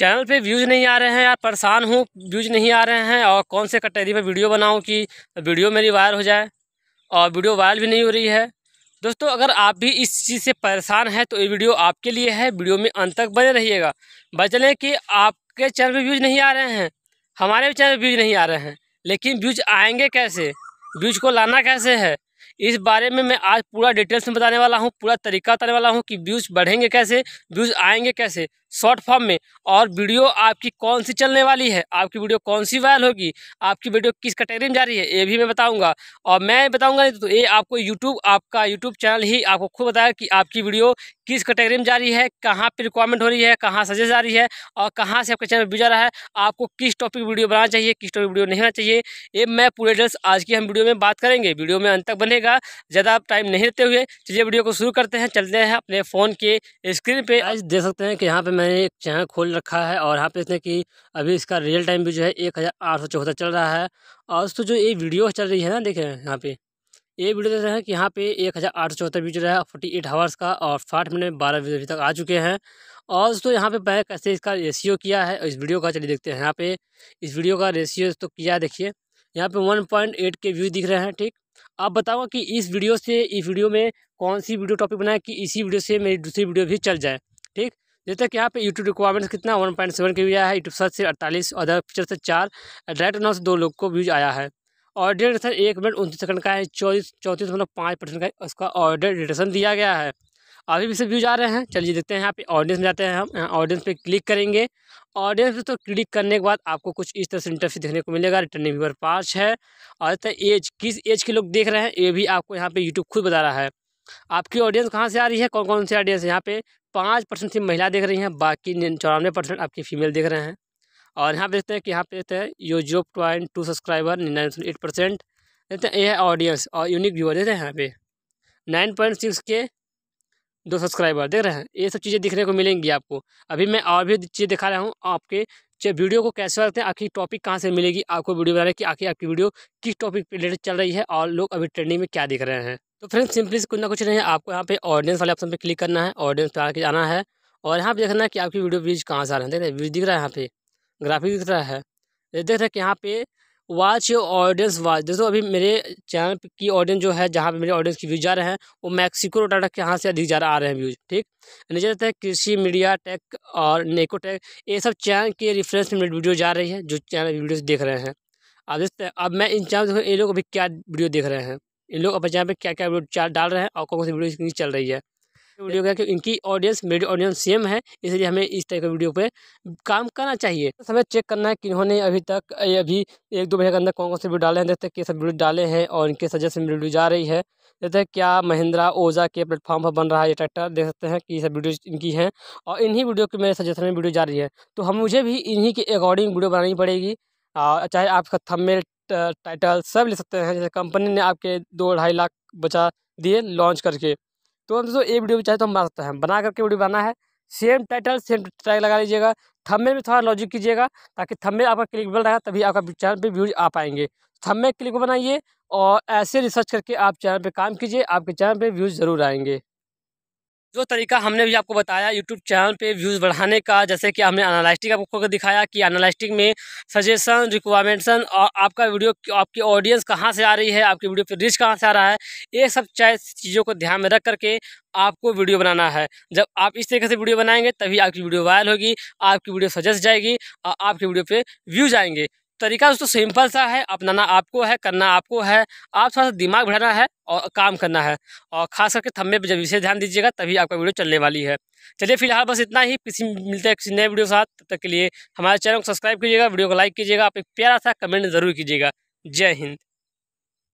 Channel पे views नहीं आ रहे हैं यार, परेशान हूँ, व्यूज़ नहीं आ रहे हैं और कौन से कटेरी पे वीडियो बनाऊँ कि वीडियो मेरी वायरल हो जाए और वीडियो वायरल भी नहीं हो रही है। दोस्तों, अगर आप भी इस चीज़ से परेशान हैं तो ये वीडियो आपके लिए है, वीडियो में अंत तक बने रहिएगा। बचने कि आपके चैनल पर व्यूज़ नहीं आ रहे हैं, हमारे भी चैनल पर व्यूज़ नहीं आ रहे हैं, लेकिन व्यूज़ आएँगे कैसे? व्यूज़ को लाना कैसे है? इस बारे में मैं आज पूरा डिटेल्स में बताने वाला हूँ, पूरा तरीका बताने वाला हूँ कि व्यूज़ बढ़ेंगे कैसे, व्यूज़ आएँगे कैसे। शॉर्ट फॉर्म में। और वीडियो आपकी कौन सी चलने वाली है? आपकी वीडियो कौन सी वायरल होगी? आपकी वीडियो किस कैटेगरी में जा रही है? ये भी मैं बताऊँगा। और मैं बताऊँगा नहीं तो ये आपको यूट्यूब आपका यूट्यूब चैनल ही आपको खुद बताया कि आपकी वीडियो किस कैटेगरी में जा रही है, कहाँ पर रिक्वायरमेंट हो रही है, कहाँ सजेस्ट जा रही है और कहाँ से आपका चैनल भी जा रहा है। आपको किस टॉपिक वीडियो बनाना चाहिए, किस टॉपिक वीडियो नहीं होना चाहिए, ये मैं पूरे डिटेल्स आज की हम वीडियो में बात करेंगे। वीडियो में अंत तक बनेगा। ज़्यादा टाइम नहीं रहते हुए, चलिए वीडियो को शुरू करते हैं, चलते हैं अपने फ़ोन के स्क्रीन पर देख सकते हैं कि यहाँ पे मैंने एक चैनल खोल रखा है और यहाँ पे हैं कि अभी इसका रियल टाइम भी जो है एक हज़ार आठ सौ चौहत्तर चल रहा है। और दोस्तों जो ये वीडियो चल रही है ना, देख यहाँ पे। ये वीडियो देख रहे हैं कि यहाँ पे एक हज़ार आठ सौ चौहत्तर व्यू चल रहा है फोर्टी एट हावर्स का और साठ मिनट बारह व्यू अभी तक आ चुके हैं। और दोस्तों, यहाँ पे मैं कैसे इसका रेशियो किया है, इस वीडियो का चलिए देखते हैं। यहाँ पे इस वीडियो का रेशियो तो किया देखिए। यहाँ पे one point eight K view दिख रहे हैं, ठीक? आप बताओ कि इस वीडियो से, इस वीडियो में कौन सी वीडियो टॉपिक बनाए कि इसी वीडियो से मेरी दूसरी वीडियो भी चल जाए, ठीक? जैसे कि यहाँ पे यूट्यूब रिक्वायरमेंट कितना one point seven K view आया है यूट्यूब सर्च से अड़तालीस अदर फीचर से चार डायरेक्ट नौ से दो लोग को व्यूज़ आया है। ऑडियो डिटेशन एक मिनट उनतीस सेकंड का है, चौबीस, चौंतीस मतलब पाँच परसेंट का उसका ऑडियो डिटेशन दिया गया है। अभी भी से व्यूज़ आ रहे हैं, चलिए देखते हैं यहाँ पे ऑडियंस में जाते हैं हम ऑडियंस पे क्लिक करेंगे। ऑडियंस पे तो क्लिक करने के बाद आपको कुछ इस तरह से इंटरफेस देखने को मिलेगा रिटर्निंग व्यूअर पाँच है। और एज किस एज के लोग देख रहे हैं, ये भी आपको यहाँ पे यूट्यूब खुद बता रहा है। आपकी ऑडियंस कहाँ से आ रही है? कौन कौन सी ऑडियंस यहाँ पे पाँच परसेंट से महिला देख रही हैं, बाकी चौरानवे परसेंट आपकी फीमेल देख रहे हैं। और यहाँ पे देखते हैं कि यहाँ पे देखते हैं यो जो पॉइंट टू सब्सक्राइबर निन्यानवे एट परसेंट देखते हैं, ये है ऑडियंस और यूनिक व्यूअर देते हैं यहाँ पे। नाइन पॉइंट सिक्स के दो सब्सक्राइबर देख रहे हैं। ये सब चीज़ें दिखने को मिलेंगी आपको। अभी मैं और भी चीज़ें दिखा रहा हूँ, आपके वीडियो को कैसे रखते हैं, आखिर टॉपिक कहाँ से मिलेगी, आपको वीडियो बना रहे कि आखिर, आपकी वीडियो किस टॉपिक पर रिलेटेड चल रही है और लोग अभी ट्रेंडिंग में क्या दिख रहे हैं। तो फ्रेंड्स सिंपली कुछ ना कुछ नहीं है, आपको यहाँ पे ऑडियंस वाले ऑप्शन पर क्लिक करना है ऑडियंस पर आके जाना है और यहाँ पे देखना है कि आपकी वीडियो व्यूज़ कहाँ से आ रहे हैं। देख रहे व्यूज़ दिख रहा है यहाँ पे ग्राफिक दिख रहा है। देख रहे हैं कि यहाँ पे वॉच ऑडियंस वॉच दोस्तों अभी मेरे चैनल की ऑडियंस जो है, जहाँ पे मेरे ऑडियंस की व्यूज़ जा रहे हैं, वो मैक्सिको डाटा के यहाँ से अधिक जा आ रहे हैं व्यूज़ ठीक? नीचे रहता है, कृषि मीडिया टेक और नेको टेक ये सब चैनल के रिफरेंस में वीडियो जा रही है, जो चैनल वीडियोज़ देख रहे हैं। अब देखते हैं, अब मैं इन चैनल ये लोग अभी क्या वीडियो देख रहे हैं? इन लोग अपने चैनल पर क्या क्या वीडियो डाल रहे हैं और कौन कौन सी वीडियो चल रही है? वीडियो का क्योंकि इनकी ऑडियंस मेरी ऑडियंस सेम है, इसलिए हमें इस टाइप के वीडियो पे काम करना चाहिए। तो हमें चेक करना है कि इन्होंने अभी तक अभी एक दो महीने के अंदर कौन कौन से वीडियो डाले हैं देखते हैं सब वीडियो डाले हैं और इनके सजेशन वीडियो जा रही है। देखते हैं क्या महिंद्रा, ओजा के प्लेटफॉर्म पर बन रहा है ये ट्रैक्टर देख सकते हैं कि सब वीडियो इनकी हैं और इन्हीं वीडियो की मेरे सजेशन में वीडियो जा रही है। तो हम मुझे भी इन्हीं के अकॉर्डिंग वीडियो बनानी पड़ेगी। चाहे आपका थंबनेल टाइटल सब ले सकते हैं, जैसे कंपनी ने आपके दो ढाई लाख बचा दिए लॉन्च करके। तो हम दोस्तों, ये वीडियो भी चाहे तो हम बना सकते हैं। बना करके वीडियो बनाना है। सेम टाइटल सेम टैग लगा लीजिएगा। थंबनेल में थोड़ा लॉजिक कीजिएगा ताकि थंबनेल आपका क्लिकेबल रहेगा तभी आपका चैनल पर व्यूज़ आ पाएँगे। थंबनेल क्लिक बनाइए और ऐसे रिसर्च करके आप चैनल पर काम कीजिए, आपके चैनल पर व्यूज़ ज़रूर आएँगे। जो तरीका हमने भी आपको बताया यूट्यूब चैनल पे व्यूज़ बढ़ाने का, जैसे कि हमने एनालिस्टिक आपको दिखाया कि एनालिस्टिक में सजेशन रिक्वायरमेंटन और आपका वीडियो आपकी ऑडियंस कहाँ से आ रही है, आपकी वीडियो पे रीच कहाँ से आ रहा है, ये सब चीज़ों को ध्यान में रख करके आपको वीडियो बनाना है। जब आप इस तरीके से वीडियो बनाएँगे, तभी आपकी वीडियो वायरल होगी, आपकी वीडियो सजेस्ट जाएगी और आपकी वीडियो पर व्यूज़ आएँगे तरीका दोस्तों सिंपल सा है, अपनाना आपको है, करना आपको है, आप थोड़ा सा दिमाग बढ़ाना है और काम करना है। और खास करके थम्बे पर जब विशेष ध्यान दीजिएगा, तभी आपका वीडियो चलने वाली है। चलिए फ़िलहाल बस इतना ही, किसी मिलते हैं किसी नए वीडियो के साथ, तब तक के लिए हमारे चैनल को सब्सक्राइब कीजिएगा, वीडियो को लाइक कीजिएगा, आप एक प्यारा सा कमेंट ज़रूर कीजिएगा। जय हिंद।